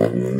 Amen.